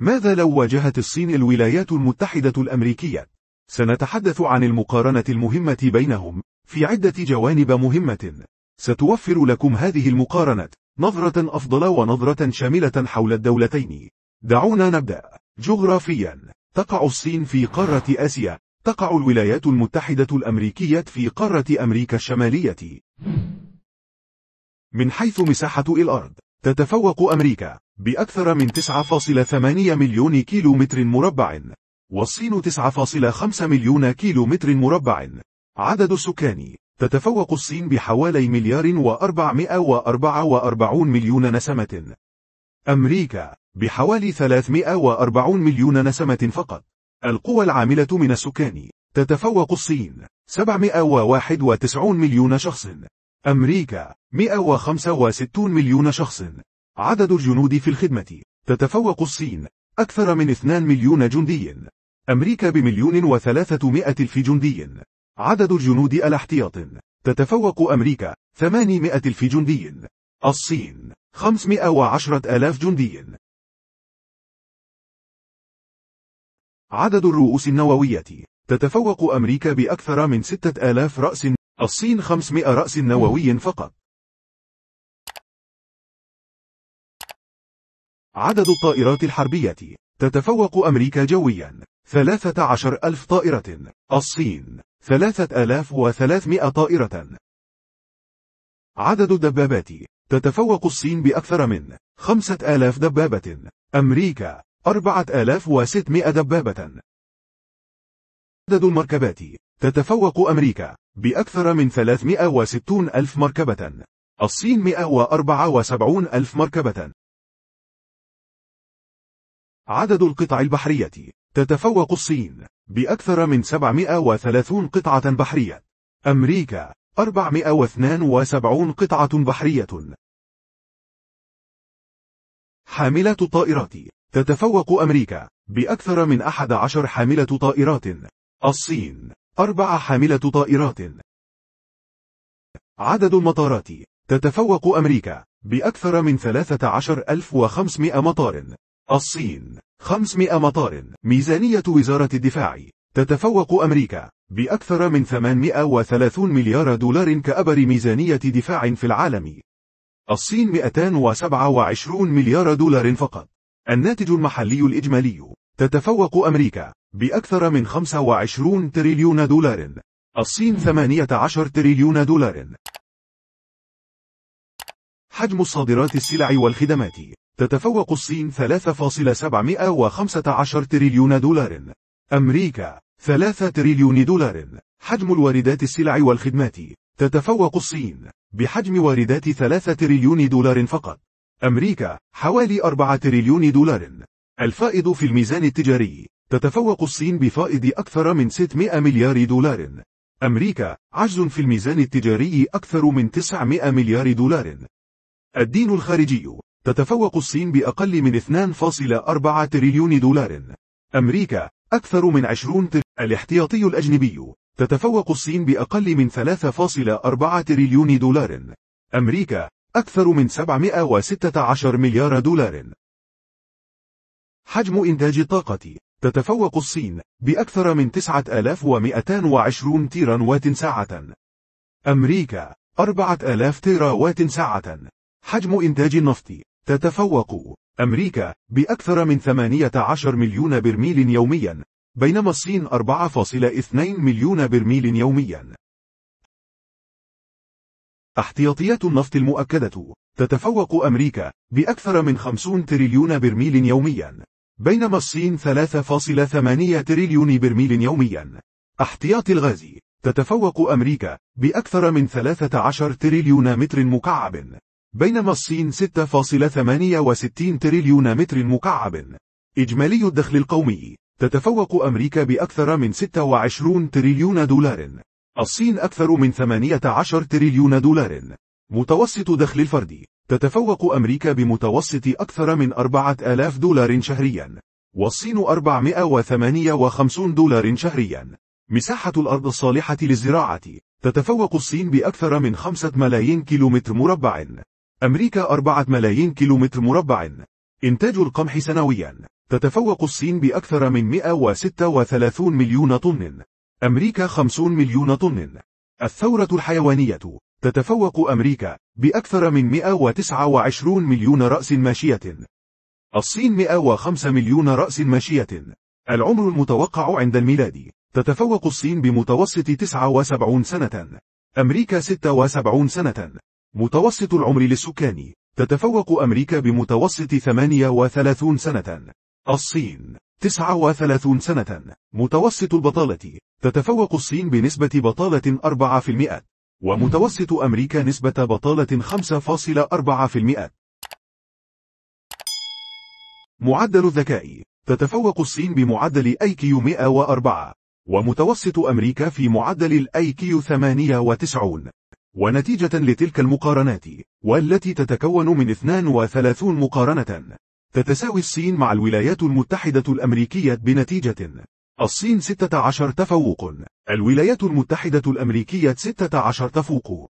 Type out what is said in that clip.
ماذا لو واجهت الصين الولايات المتحدة الأمريكية؟ سنتحدث عن المقارنة المهمة بينهم. في عدة جوانب مهمة. ستوفر لكم هذه المقارنة. نظرة أفضل ونظرة شاملة حول الدولتين. دعونا نبدأ. جغرافيا. تقع الصين في قارة آسيا. تقع الولايات المتحدة الأمريكية في قارة أمريكا الشمالية. من حيث مساحة الأرض. تتفوق أمريكا. بأكثر من 9.8 مليون كيلو متر مربع والصين 9.5 مليون كيلو متر مربع. عدد السكان تتفوق الصين بحوالي مليار و444 مليون نسمة. أمريكا بحوالي 340 مليون نسمة فقط. القوى العاملة من السكان تتفوق الصين 791 مليون شخص. أمريكا 165 مليون شخص. عدد الجنود في الخدمة. تتفوق الصين. أكثر من 2 مليون جندي. أمريكا بمليون وثلاثة ألف جندي. عدد الجنود الاحتياط. تتفوق أمريكا 800 ألف جندي. الصين 510 ألاف جندي. عدد الرؤوس النووية. تتفوق أمريكا بأكثر من 6000 رأس. الصين 500 رأس نووي فقط. عدد الطائرات الحربية. تتفوق أمريكا جويا. 13 ألف طائرة. الصين. 3300 طائرة. عدد الدبابات. تتفوق الصين بأكثر من 5000 دبابة. أمريكا. 4600 دبابة. عدد المركبات. تتفوق أمريكا بأكثر من 360 ألف مركبة. الصين 174 ألف مركبة. عدد القطع البحرية. تتفوق الصين بأكثر من 730 قطعة بحرية. أمريكا 472 قطعة بحرية. حاملة الطائرات. تتفوق أمريكا بأكثر من 11 حاملة طائرات. الصين أربع حاملة طائرات. عدد المطارات. تتفوق أمريكا بأكثر من 13500 مطار. الصين. 500 مطار. ميزانية وزارة الدفاع. تتفوق أمريكا بأكثر من 830 مليار دولار كأبر ميزانية دفاع في العالم. الصين 227 مليار دولار فقط. الناتج المحلي الإجمالي. تتفوق أمريكا بأكثر من 25 تريليون دولار. الصين 18 تريليون دولار. حجم الصادرات السلع والخدمات. تتفوق الصين 3.715 تريليون دولار. أمريكا 3 تريليون دولار. حجم الواردات السلع والخدمات. تتفوق الصين بحجم واردات 3 تريليون دولار فقط. أمريكا حوالي 4 تريليون دولار. الفائض في الميزان التجاري. تتفوق الصين بفائض أكثر من 600 مليار دولار. أمريكا عجز في الميزان التجاري أكثر من 900 مليار دولار. الدين الخارجي. تتفوق الصين بأقل من 2.4 تريليون دولار. أمريكا أكثر من 20 تر... الاحتياطي الأجنبي. تتفوق الصين بأقل من 3.4 تريليون دولار. أمريكا أكثر من 716 مليار دولار. حجم إنتاج الطاقة. تتفوق الصين بأكثر من 9220 تيرا وات ساعة. أمريكا 4000 تيرا وات ساعة. حجم إنتاج النفط. تتفوق أمريكا بأكثر من 18 مليون برميل يوميا بينما الصين 4.2 مليون برميل يوميا. احتياطيات النفط المؤكدة. تتفوق أمريكا بأكثر من 50 تريليون برميل يوميا بينما الصين 3.8 تريليون برميل يوميا. احتياط الغاز. تتفوق أمريكا بأكثر من 13 تريليون متر مكعب. بينما الصين 6.68 تريليون متر مكعب. إجمالي الدخل القومي تتفوق أمريكا بأكثر من 26 تريليون دولار. الصين أكثر من 18 تريليون دولار. متوسط دخل الفرد تتفوق أمريكا بمتوسط أكثر من 4000 دولار شهريا. والصين 458 دولار شهريا. مساحة الأرض الصالحة للزراعة تتفوق الصين بأكثر من 5 ملايين كيلومتر مربع. أمريكا 4 ملايين كيلومتر مربع. إنتاج القمح سنويا. تتفوق الصين بأكثر من 136 مليون طن. أمريكا 50 مليون طن. الثورة الحيوانية. تتفوق أمريكا بأكثر من 129 مليون رأس ماشية. الصين 105 مليون رأس ماشية. العمر المتوقع عند الميلاد. تتفوق الصين بمتوسط 79 سنة. أمريكا 76 سنة. متوسط العمر للسكان. تتفوق أمريكا بمتوسط 38 سنة. الصين 39 سنة. متوسط البطالة. تتفوق الصين بنسبة بطالة 4% ومتوسط أمريكا نسبة بطالة 5.4% معدل الذكاء. تتفوق الصين بمعدل IQ 104 ومتوسط أمريكا في معدل الأيكيو 98 ونتيجة لتلك المقارنات والتي تتكون من 32 مقارنة تتساوي الصين مع الولايات المتحدة الأمريكية بنتيجة. الصين 16 تفوق الولايات المتحدة الأمريكية 16 تفوق.